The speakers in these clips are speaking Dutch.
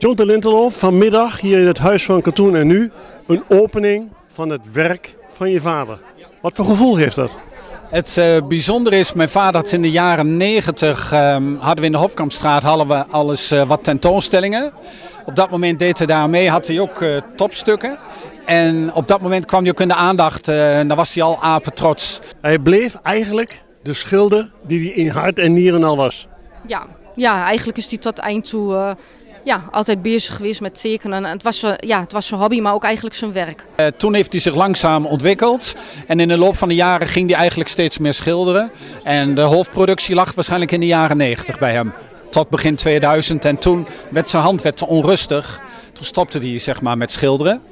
John de Lintelhof, vanmiddag hier in het Huis van Katoen en Nu een opening van het werk van je vader. Wat voor gevoel geeft dat? Het uh, bijzondere is, mijn vader had in de jaren 90 um, hadden we in de Hofkampstraat hadden we alles uh, wat tentoonstellingen. Op dat moment deed hij daarmee, had hij ook uh, topstukken. En op dat moment kwam hij ook in de aandacht en daar was hij al apen trots. Hij bleef eigenlijk de schilder die hij in hart en nieren al was. Ja, ja eigenlijk is hij tot eind toe ja, altijd bezig geweest met tekenen. Het was, ja, het was zijn hobby, maar ook eigenlijk zijn werk. Uh, toen heeft hij zich langzaam ontwikkeld. En in de loop van de jaren ging hij eigenlijk steeds meer schilderen. En de hoofdproductie lag waarschijnlijk in de jaren 90 bij hem. Tot begin 2000. En toen werd zijn hand werd onrustig. Toen stopte hij zeg maar, met schilderen.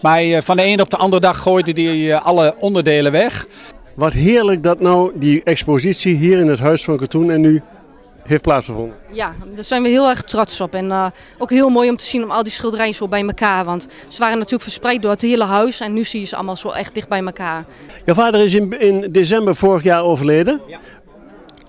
Maar uh, van de een op de andere dag gooide hij alle onderdelen weg. Wat heerlijk dat nou die expositie hier in het Huis van Katoen en nu heeft plaatsgevonden. Ja, daar zijn we heel erg trots op. En uh, ook heel mooi om te zien om al die schilderijen zo bij elkaar. Want ze waren natuurlijk verspreid door het hele huis. En nu zie je ze allemaal zo echt dicht bij elkaar. Jouw vader is in, in december vorig jaar overleden. Ja.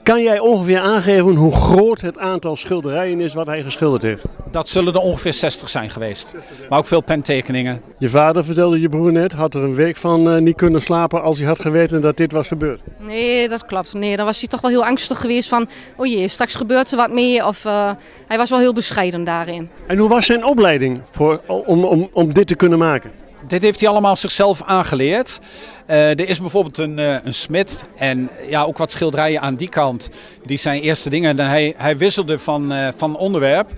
Kan jij ongeveer aangeven hoe groot het aantal schilderijen is wat hij geschilderd heeft? Dat zullen er ongeveer 60 zijn geweest. Maar ook veel pentekeningen. Je vader, vertelde je broer net, had er een week van uh, niet kunnen slapen als hij had geweten dat dit was gebeurd. Nee, dat klopt. Nee, dan was hij toch wel heel angstig geweest van, oh jee, straks gebeurt er wat meer. Of uh, hij was wel heel bescheiden daarin. En hoe was zijn opleiding voor, om, om, om dit te kunnen maken? Dit heeft hij allemaal zichzelf aangeleerd. Uh, er is bijvoorbeeld een, uh, een smid en ja, ook wat schilderijen aan die kant. Die zijn eerste dingen. Hij, hij wisselde van, uh, van onderwerp.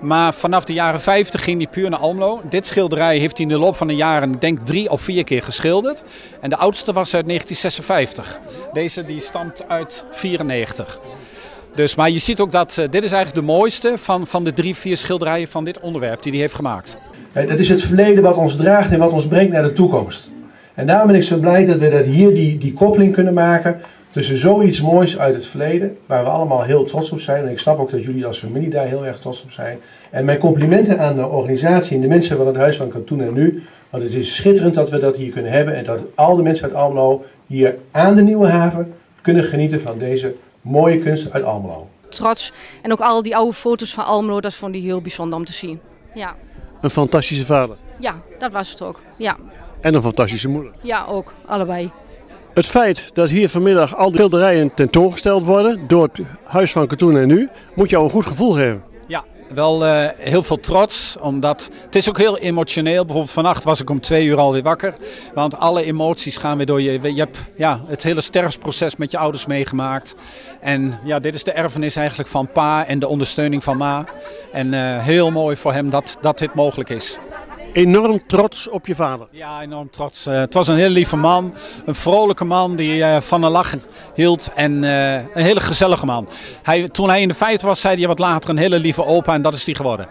Maar vanaf de jaren 50 ging hij puur naar Almelo. Dit schilderij heeft hij in de loop van de jaren, denk drie of vier keer geschilderd. En de oudste was uit 1956. Deze die stamt uit 94. Dus, maar je ziet ook dat dit is eigenlijk de mooiste van, van de drie, vier schilderijen van dit onderwerp die hij heeft gemaakt. Dat is het verleden wat ons draagt en wat ons brengt naar de toekomst. En daarom ben ik zo blij dat we dat hier die, die koppeling kunnen maken tussen zoiets moois uit het verleden, waar we allemaal heel trots op zijn. En ik snap ook dat jullie als familie daar heel erg trots op zijn. En mijn complimenten aan de organisatie en de mensen van het Huis van Katoen en Nu. Want het is schitterend dat we dat hier kunnen hebben en dat al de mensen uit Almelo hier aan de Nieuwe Haven kunnen genieten van deze mooie kunst uit Almelo. Trots. En ook al die oude foto's van Almelo, dat vond hij heel bijzonder om te zien. Ja. Een fantastische vader. Ja, dat was het ook. Ja. En een fantastische moeder. Ja, ook. Allebei. Het feit dat hier vanmiddag al die schilderijen tentoongesteld worden door het Huis van Katoen en Nu, moet jou een goed gevoel geven. Wel uh, heel veel trots, omdat het is ook heel emotioneel. Bijvoorbeeld vannacht was ik om twee uur alweer wakker, want alle emoties gaan weer door je. Je hebt ja, het hele sterfsproces met je ouders meegemaakt. En ja, dit is de erfenis eigenlijk van pa en de ondersteuning van ma. En uh, heel mooi voor hem dat, dat dit mogelijk is enorm trots op je vader. Ja, enorm trots. Eh, het was een hele lieve man. Een vrolijke man die eh, van een lach hield. En eh, een hele gezellige man. Hij, toen hij in de vijftig was, zei hij wat later een hele lieve opa. En dat is hij geworden.